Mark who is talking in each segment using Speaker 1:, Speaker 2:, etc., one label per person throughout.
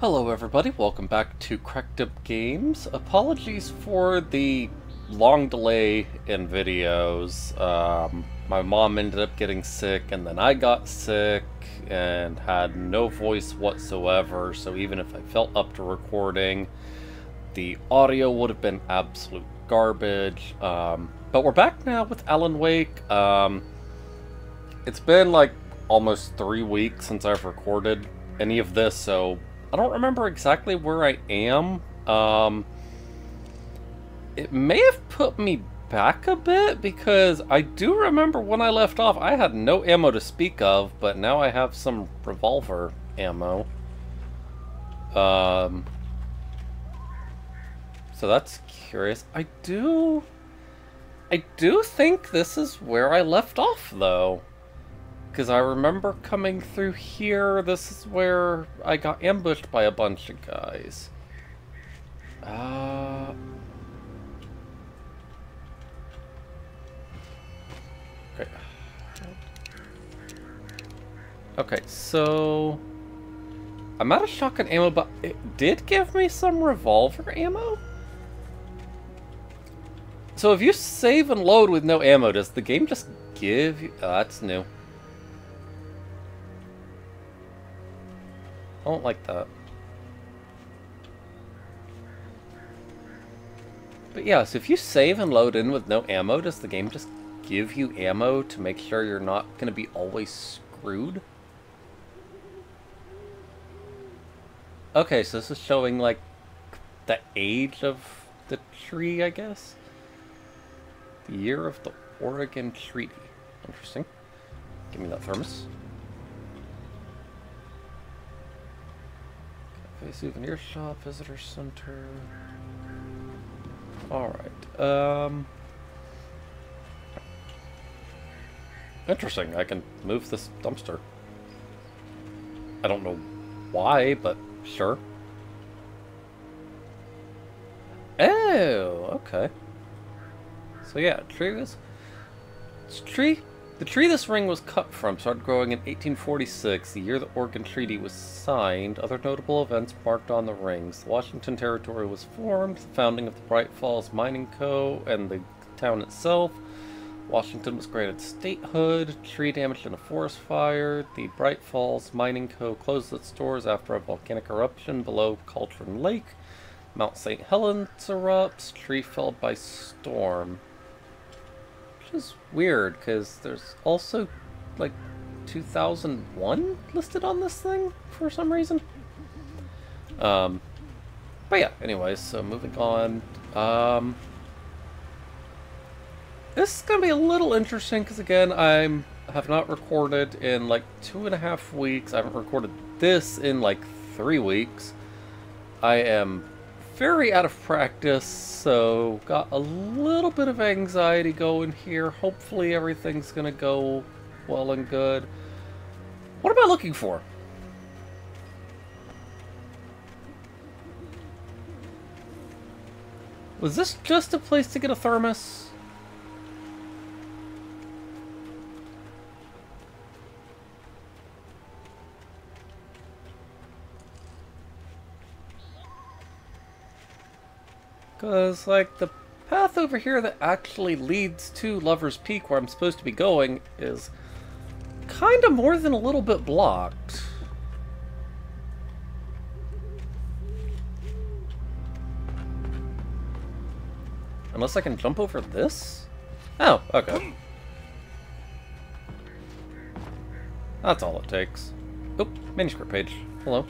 Speaker 1: Hello everybody, welcome back to Cracked Up Games. Apologies for the long delay in videos. Um, my mom ended up getting sick and then I got sick and had no voice whatsoever, so even if I felt up to recording, the audio would have been absolute garbage. Um, but we're back now with Alan Wake. Um, it's been like almost three weeks since I've recorded any of this, so I don't remember exactly where I am. Um, it may have put me back a bit because I do remember when I left off I had no ammo to speak of, but now I have some revolver ammo. Um, so that's curious. I do... I do think this is where I left off, though. Because I remember coming through here, this is where I got ambushed by a bunch of guys. Uh... Okay. Okay, so... I'm out of shotgun ammo, but it did give me some revolver ammo? So if you save and load with no ammo, does the game just give you... Oh, that's new. I don't like that. But yeah, so if you save and load in with no ammo, does the game just give you ammo to make sure you're not going to be always screwed? Okay, so this is showing, like, the age of the tree, I guess? The year of the Oregon Treaty. Interesting. Give me that thermos. Cafe souvenir shop, visitor center. Alright, um... Interesting, I can move this dumpster. I don't know why, but sure. Oh, okay. So yeah, tree was... Tree the tree this ring was cut from started growing in 1846, the year the Oregon Treaty was signed. Other notable events marked on the rings. The Washington Territory was formed, the founding of the Bright Falls Mining Co. and the town itself. Washington was granted statehood, tree damage in a forest fire. The Bright Falls Mining Co. closed its doors after a volcanic eruption below Cauldron Lake. Mount St. Helens erupts, tree fell by storm is weird, because there's also, like, 2001 listed on this thing for some reason. Um, but yeah, anyways, so moving on. Um, this is going to be a little interesting, because again, I'm have not recorded in like two and a half weeks. I haven't recorded this in like three weeks. I am very out of practice, so got a little bit of anxiety going here. Hopefully everything's gonna go well and good. What am I looking for? Was this just a place to get a thermos? Because, like, the path over here that actually leads to Lover's Peak, where I'm supposed to be going, is kind of more than a little bit blocked. Unless I can jump over this? Oh, okay. That's all it takes. Oh, manuscript page. Hello.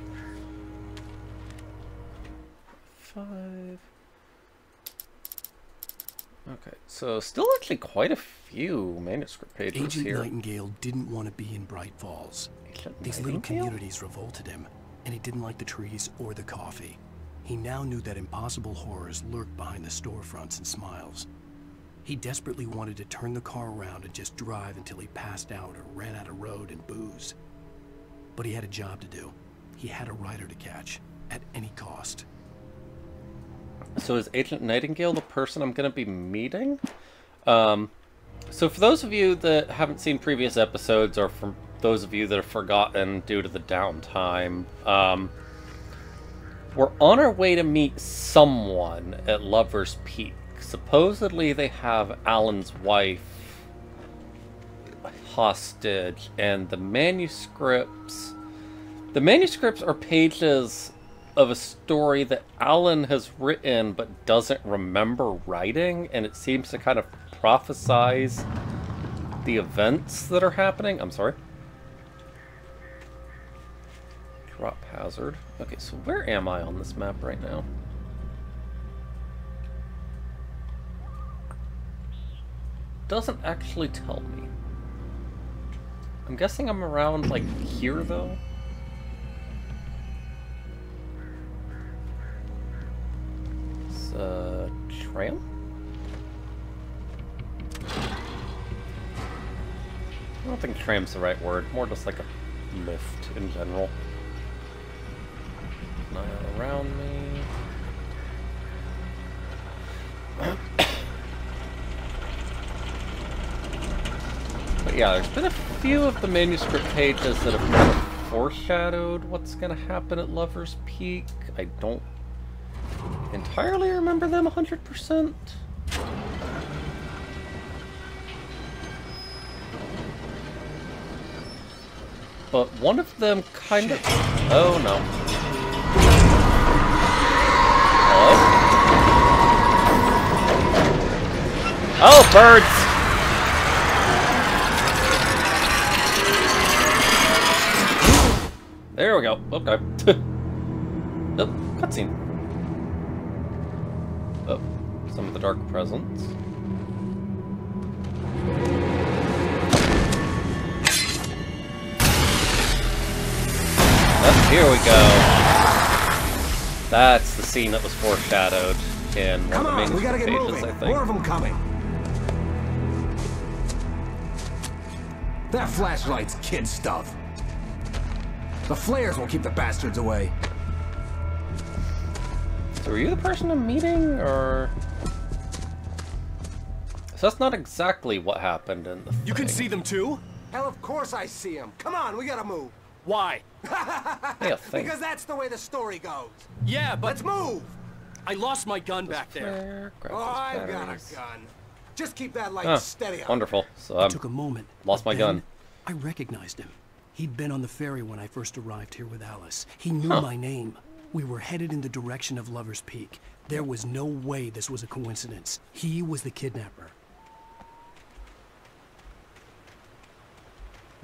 Speaker 1: Okay, so still actually quite a few manuscript pages
Speaker 2: Agent
Speaker 1: here.
Speaker 2: Nightingale didn't want to be in Bright Falls.
Speaker 1: Agent
Speaker 2: These
Speaker 1: Nightingale?
Speaker 2: little communities revolted him, and he didn't like the trees or the coffee. He now knew that impossible horrors lurked behind the storefronts and smiles. He desperately wanted to turn the car around and just drive until he passed out or ran out of road and booze. But he had a job to do. He had a rider to catch, at any cost.
Speaker 1: So is Agent Nightingale the person I'm going to be meeting? Um, so for those of you that haven't seen previous episodes, or for those of you that have forgotten due to the downtime, um, We're on our way to meet someone at Lover's Peak. Supposedly, they have Alan's wife hostage, and the manuscripts. The manuscripts are pages of a story that Alan has written but doesn't remember writing, and it seems to kind of prophesize the events that are happening. I'm sorry. Drop hazard. Okay, so where am I on this map right now? Doesn't actually tell me. I'm guessing I'm around, like, here, though? Uh, tram? I don't think tram's the right word. More just like a lift in general. Eye around me. But yeah, there's been a few of the manuscript pages that have kind of foreshadowed what's going to happen at Lover's Peak. I don't entirely remember them 100%. But one of them kind of... Oh, no. Hello? Oh, birds! There we go. Okay. oh, cutscene. Some of the dark presence. Oh, here we go. That's the scene that was foreshadowed in one
Speaker 3: Come
Speaker 1: of the
Speaker 3: on, we gotta get
Speaker 1: pages, I think.
Speaker 3: More of them coming. That flashlight's kid stuff. The flares will keep the bastards away.
Speaker 1: So were you the person I'm meeting, or... So that's not exactly what happened in the
Speaker 4: You can see them too?
Speaker 3: Hell, of course I see them. Come on, we gotta move.
Speaker 4: Why?
Speaker 1: Yeah.
Speaker 3: Because that's the way the story goes.
Speaker 4: Yeah, but
Speaker 3: Let's move.
Speaker 4: I lost my gun back there.
Speaker 1: Flare, grab
Speaker 3: Oh, I've got a gun. Just keep that light steady on.
Speaker 1: wonderful. So I'm
Speaker 2: took a moment.
Speaker 1: lost my gun.
Speaker 2: I recognized him. He'd been on the ferry when I first arrived here with Alice. He knew
Speaker 1: Huh.
Speaker 2: my name. We were headed in the direction of Lover's Peak. There was no way this was a coincidence. He was the kidnapper.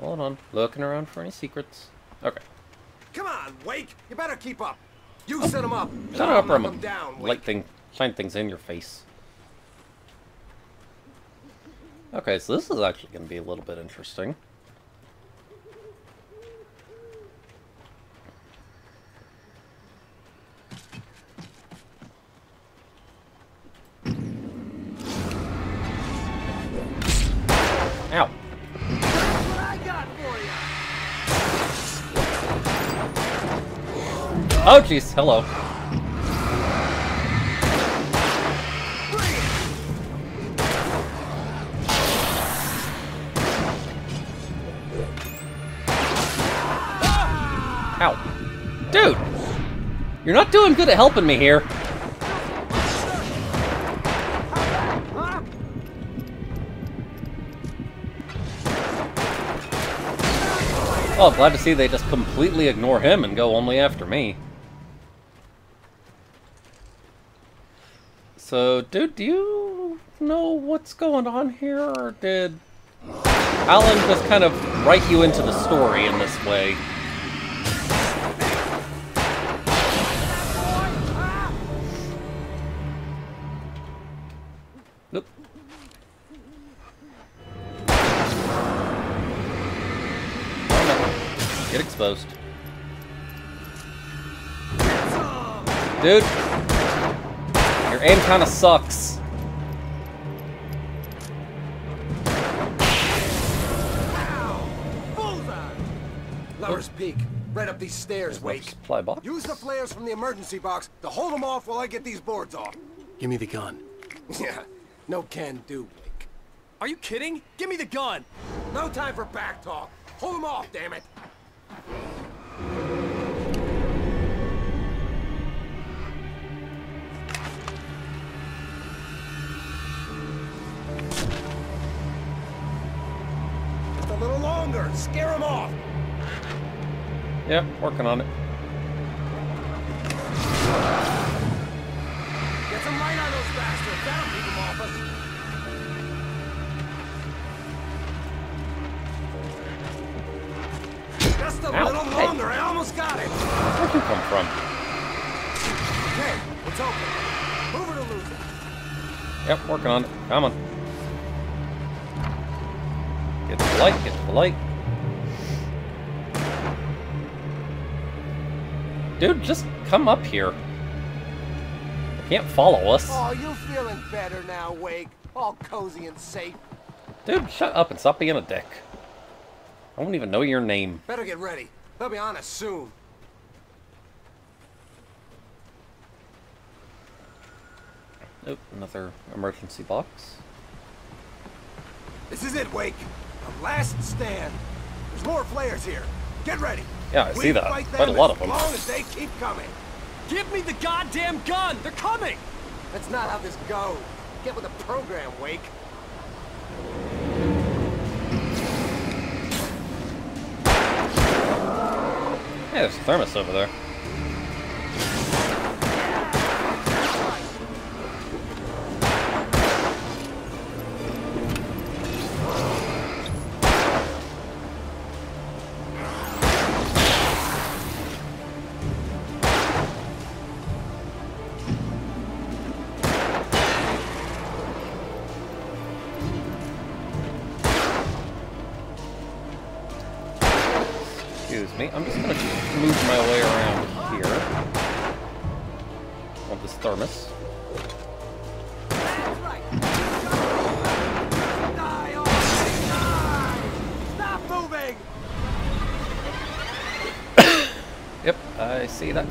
Speaker 1: Hold on. Looking around for any secrets. Okay.
Speaker 3: Come on, Wake. You better keep up. You set them up.
Speaker 1: Shut
Speaker 3: I'll
Speaker 1: up or I'm
Speaker 3: down,
Speaker 1: light thing, shine things in your face. Okay, so this is actually going to be a little bit interesting. Oh, jeez. Hello. Ow. Dude! You're not doing good at helping me here. Oh, glad to see they just completely ignore him and go only after me. So, dude, do you know what's going on here, or did Alan just kind of write you into the story in this way? Nope. Get exposed. Dude, your aim kind of sucks.
Speaker 3: Lover's Peak. Right up these stairs, Wake.
Speaker 1: Supply box.
Speaker 3: Use the flares from the emergency box to hold them off while I get these boards off.
Speaker 2: Give me the gun.
Speaker 3: Yeah, no can do, Wake.
Speaker 4: Are you kidding? Give me the gun.
Speaker 3: No time for back talk. Hold them off, damn it.
Speaker 4: Scare him off!
Speaker 1: Yep, working on it.
Speaker 4: Get some light on those bastards! That'll keep them off us! Just a
Speaker 1: Ow,
Speaker 4: little
Speaker 1: hey.
Speaker 4: longer, I almost got it!
Speaker 1: Where'd you come from?
Speaker 4: Okay, it's open. Move it or lose it.
Speaker 1: Yep, working on it. Come on. Get to the light, get to the light. Dude, just come up here. Can't follow us.
Speaker 5: Oh, you feeling better now, Wake? All cozy and safe.
Speaker 1: Dude, shut up and stop being a dick. I don't even know your name.
Speaker 5: Better get ready. They'll be on us soon.
Speaker 1: Oh, another emergency box.
Speaker 5: This is it, Wake. The last stand. There's more flares here. Get ready.
Speaker 1: Yeah, I
Speaker 5: We
Speaker 1: see that.
Speaker 5: fight
Speaker 1: Quite a lot of them.
Speaker 5: As long as they keep coming.
Speaker 4: Give me the goddamn gun! They're coming!
Speaker 5: That's not how this goes. Get with the program, Wake.
Speaker 1: Hey, there's a thermos over there.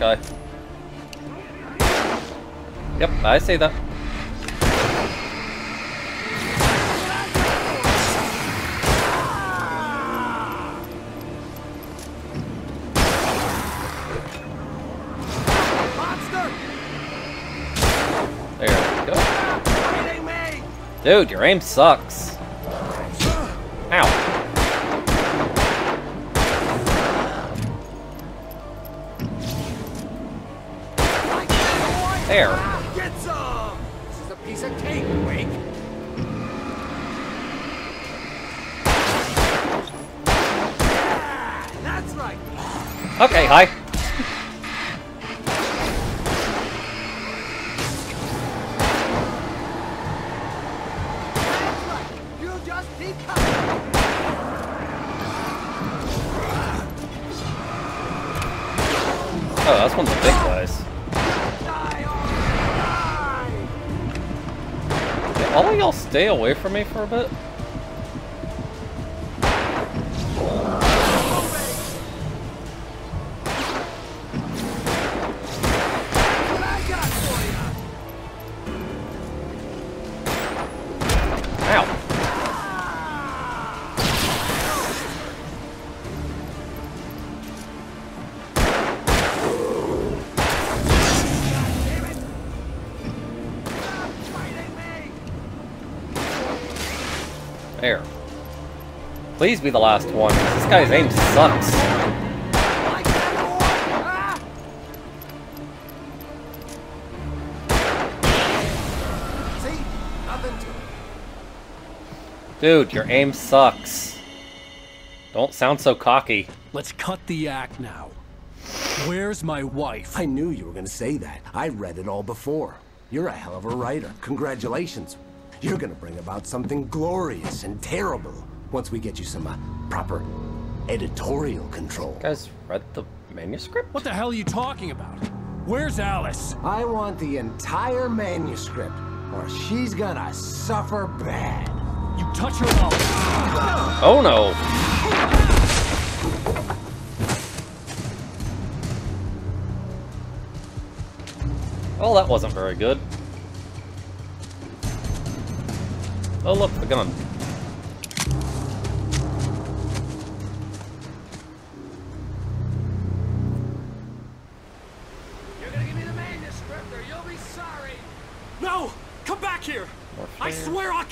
Speaker 1: Guy. Yep, I see that. There we go. Dude, your aim sucks. There.
Speaker 5: Get some! This is a piece of cake, Wake. Yeah, That's right.
Speaker 1: Okay, hi. Stay away from me for a bit. Please be the last one. This guy's aim sucks.
Speaker 5: Like that, boy! See? Nothing to it.
Speaker 1: Dude, your aim sucks. Don't sound so cocky.
Speaker 2: Let's cut the act now. Where's my wife?
Speaker 3: I knew you were gonna say that. I read it all before. You're a hell of a writer. Congratulations. You're gonna bring about something glorious and terrible once we get you some uh, proper editorial control.
Speaker 1: You guys read the manuscript?
Speaker 2: What the hell are you talking about? Where's Alice?
Speaker 3: I want the entire manuscript, or she's gonna suffer bad.
Speaker 2: You touch her mouth.
Speaker 1: Oh no. Well, that wasn't very good. Oh look, the gun.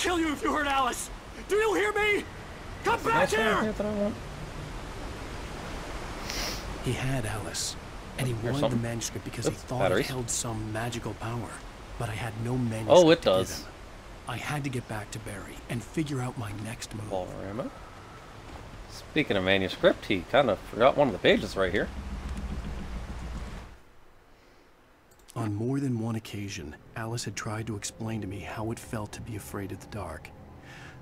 Speaker 4: kill you if you hurt Alice. Do you hear me? Come back here!
Speaker 2: He had Alice, and he wanted the manuscript because
Speaker 1: Oops, he
Speaker 2: thought
Speaker 1: batteries.
Speaker 2: it held some magical power, but I had no manuscript.
Speaker 1: Oh, it does.
Speaker 2: I had to get back to Barry and figure out my next move.
Speaker 1: Ball Speaking of manuscript, he kind of forgot one of the pages right here.
Speaker 2: On more than one occasion, Alice had tried to explain to me how it felt to be afraid of the dark.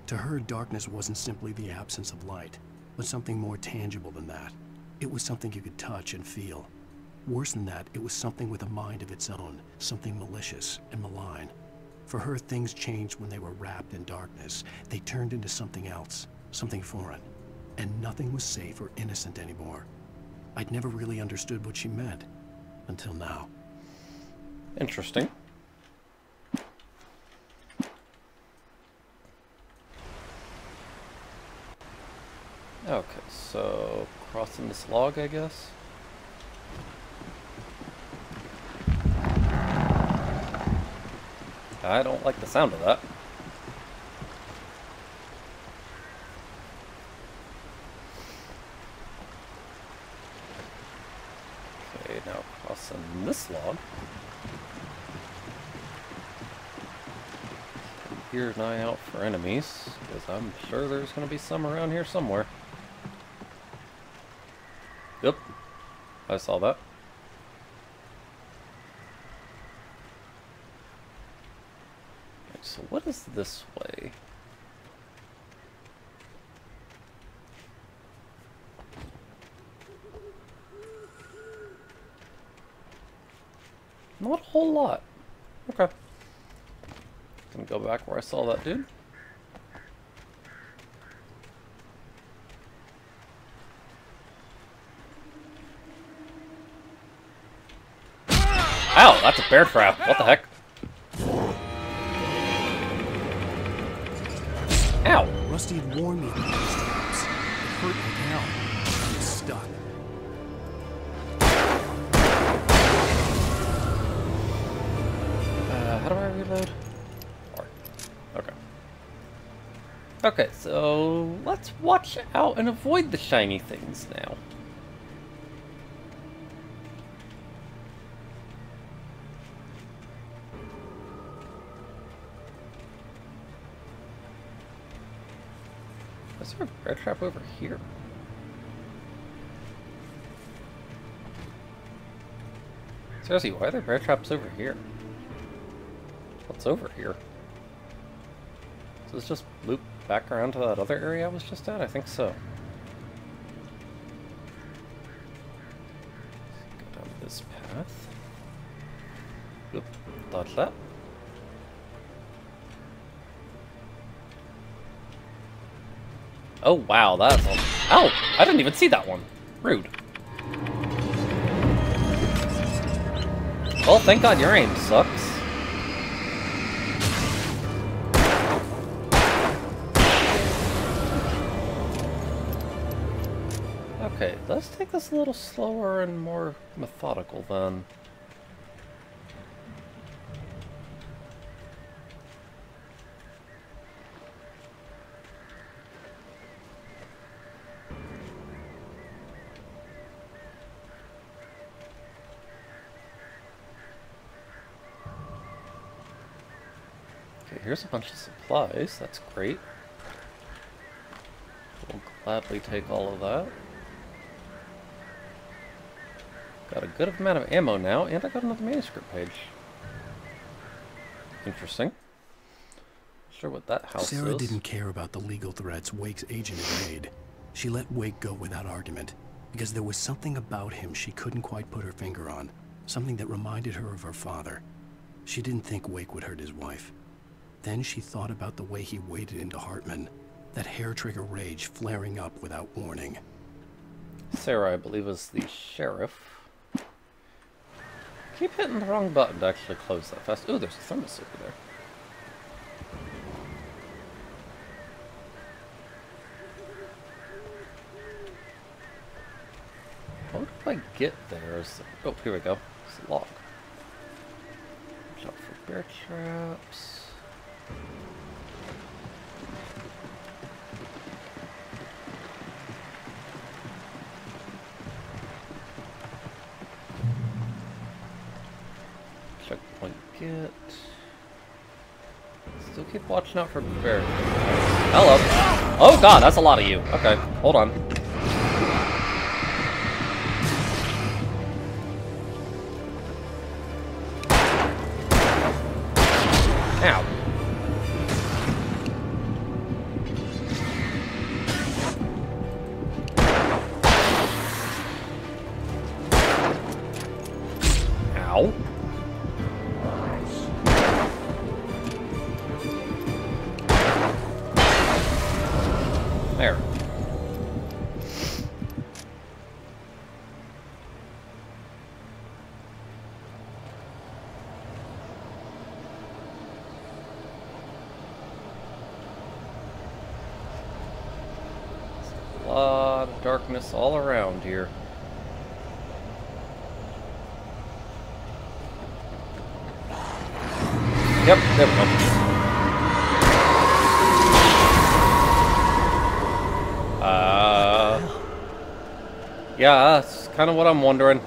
Speaker 2: To her, darkness wasn't simply the absence of light, but something more tangible than that. It was something you could touch and feel. Worse than that, it was something with a mind of its own, something malicious and malign. For her, things changed when they were wrapped in darkness. They turned into something else, something foreign. And nothing was safe or innocent anymore. I'd never really understood what she meant, until now.
Speaker 1: Interesting. Okay, so crossing this log, I guess. I don't like the sound of that. Okay, now crossing this log. Keep an eye out for enemies, because I'm sure there's going to be some around here somewhere. Yep, I saw that. So what is this way? Not a whole lot. Okay. Gonna go back where I saw that dude. Ow, that's a bear trap. What the heck? Ow.
Speaker 2: Rusty had warned me about these traps. It hurt like hell. I was stuck.
Speaker 1: Let's watch out and avoid the shiny things now. Is there a bear trap over here? Seriously, why are there bear traps over here? What's over here? Does this just loop back around to that other area I was just at? I think so. Go down this path. Oop, dodge that. Oh wow, that's a... Oh! I didn't even see that one. Rude. Well, thank god your aim sucks. Let's take this a little slower and more methodical then. Okay, here's a bunch of supplies. That's great. We'll gladly take all of that. Got a good amount of ammo now, and I got another manuscript page. Interesting. Sure what that house
Speaker 2: Sarah
Speaker 1: is.
Speaker 2: didn't care about the legal threats Wake's agent had made. She let Wake go without argument, because there was something about him she couldn't quite put her finger on. Something that reminded her of her father. She didn't think Wake would hurt his wife. Then she thought about the way he waded into Hartman, that hair-trigger rage flaring up without warning.
Speaker 1: Sarah, I believe, is the sheriff. Keep hitting the wrong button to actually close that fast. Ooh, there's a thermos over there. How do I get there? Is oh, here we go. It's log. Watch out for bear traps. checkpoint get. Still keep watching out for bears. Hello. Oh god, that's a lot of you. Okay, hold on. Darkness all around here. Yep, there we go. Uh, yeah, that's kind of what I'm wondering.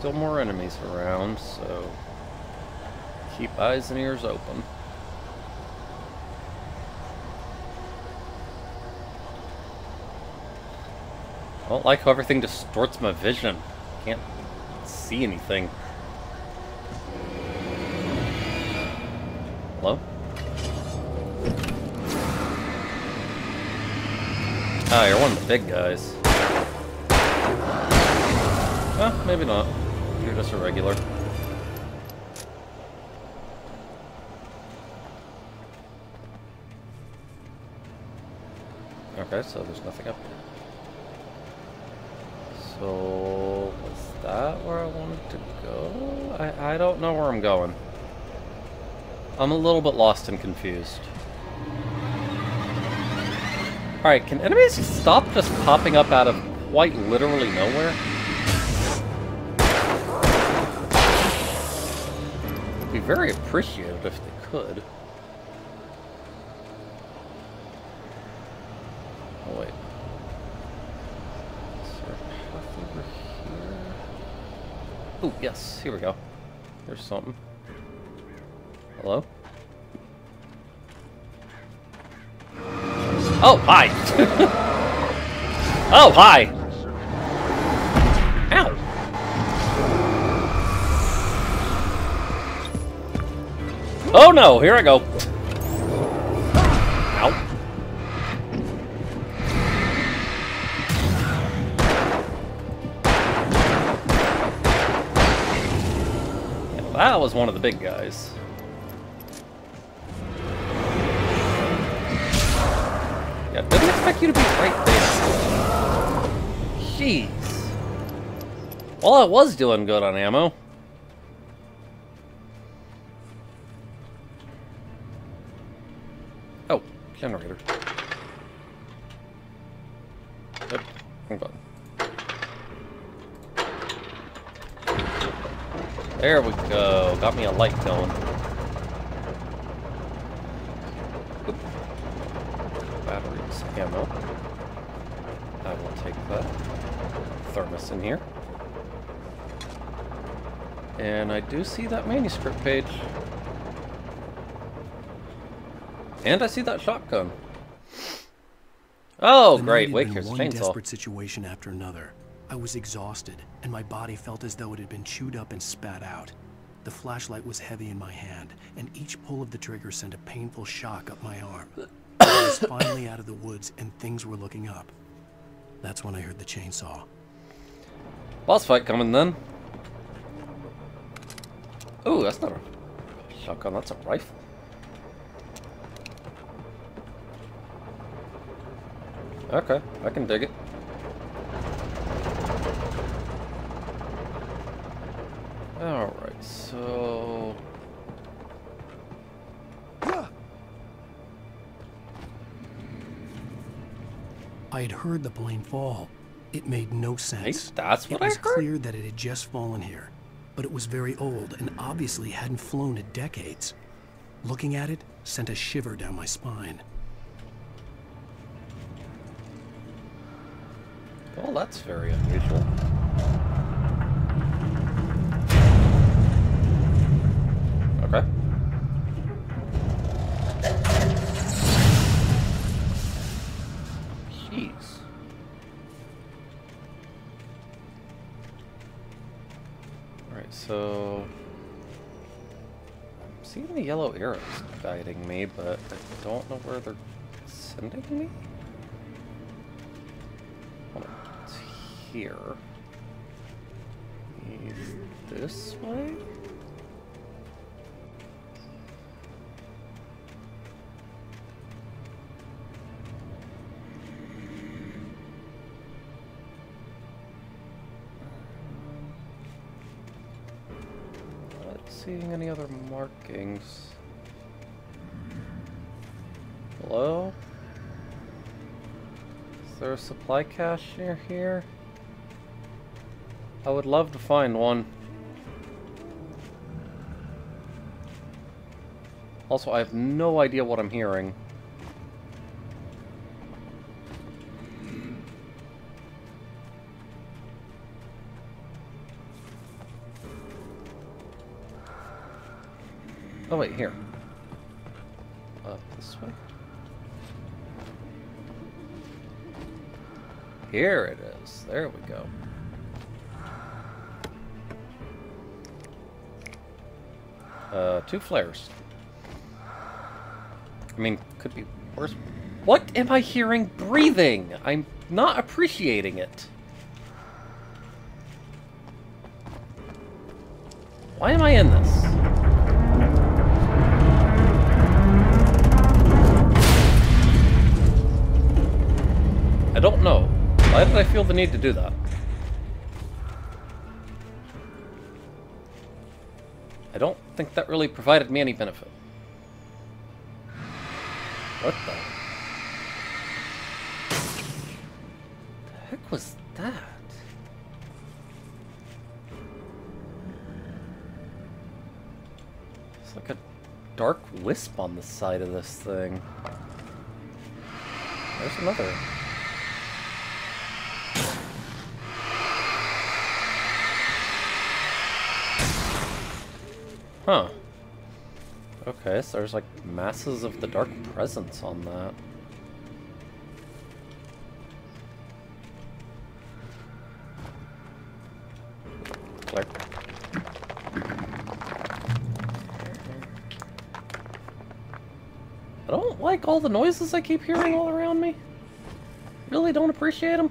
Speaker 1: still enemies around, so keep eyes and ears open. I don't like how everything distorts my vision. Can't see anything. Hello? Ah, you're one of the big guys. Huh, maybe not. You're just a regular. Okay, so there's nothing up here. So, was that where I wanted to go? I, I don't know where I'm going. I'm a little bit lost and confused. Alright, can enemies stop just popping up out of quite literally nowhere? Very appreciative if they could. Oh, wait. Is there a path over here? Oh, yes, here we go. There's something. Hello? Oh, hi! oh, hi! Oh no, here I go. Ow. Yeah, that was one of the big guys. Yeah, didn't expect you to be right there. Jeez. Well, I was doing good on ammo. There we go. Got me a light going. Oop. Batteries, ammo. I will take that. Thermos in here. And I do see that manuscript page. And I see that shotgun. Oh, the great. Wait, here's a chainsaw.
Speaker 2: desperate situation after another. I was exhausted, and my body felt as though it had been chewed up and spat out. The flashlight was heavy in my hand, and each pull of the trigger sent a painful shock up my arm. I was finally out of the woods, and things were looking up. That's when I heard the chainsaw.
Speaker 1: Boss fight coming then. Oh, that's not a shotgun, that's a rifle. Okay, I can dig it. Alright, so...
Speaker 2: I had heard the plane fall. It made no sense.
Speaker 1: that's what
Speaker 2: it was
Speaker 1: heard?
Speaker 2: clear that it had just fallen here, but it was very old and obviously hadn't flown in decades. Looking at it sent a shiver down my spine.
Speaker 1: Well, that's very unusual. Okay. Jeez. Alright, so... I'm seeing the yellow arrows guiding me, but I don't know where they're sending me? Here. Is this way? Seeing any other markings. Hello? Is there a supply cache near here? I would love to find one. Also, I have no idea what I'm hearing. Oh wait, here. Uh, this way? Here it is. There we go. Uh, two flares. I mean, could be worse. What am I hearing breathing? I'm not appreciating it. Why am I in this? I don't know. Why did I feel the need to do that? Think that really provided me any benefit. What the? The heck was that? It's like a dark wisp on the side of this thing. There's another. Huh. Okay, so there's like masses of the dark presence on that. Click. I don't like all the noises I keep hearing all around me. Really don't appreciate them.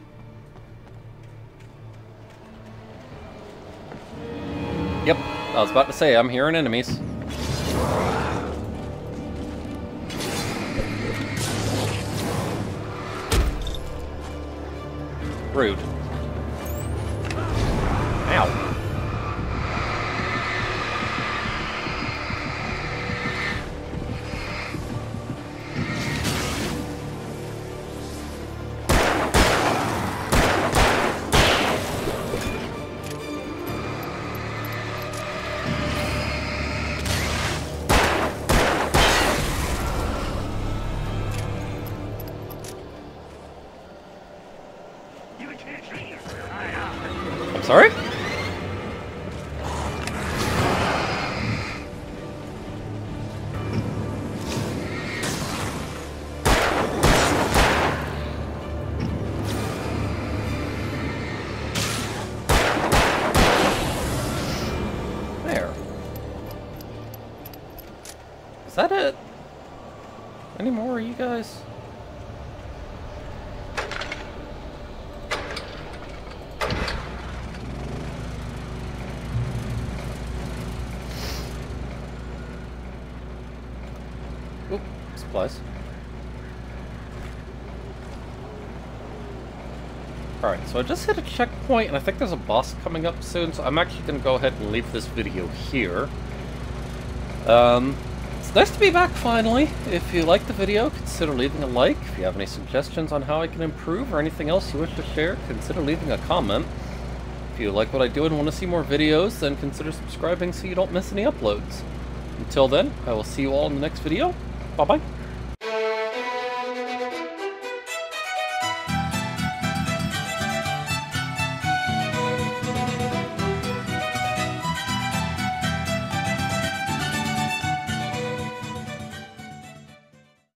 Speaker 1: I was about to say, I'm hearing enemies. Rude. Ow. Guys? Oop, supplies. Alright, so I just hit a checkpoint, and I think there's a boss coming up soon, so I'm actually going to go ahead and leave this video here. Um, it's nice to be back finally. If you liked the video, consider leaving a like. If you have any suggestions on how I can improve or anything else you wish to share, consider leaving a comment. If you like what I do and want to see more videos, then consider subscribing so you don't miss any uploads. Until then, I will see you all in the next video. Bye-bye.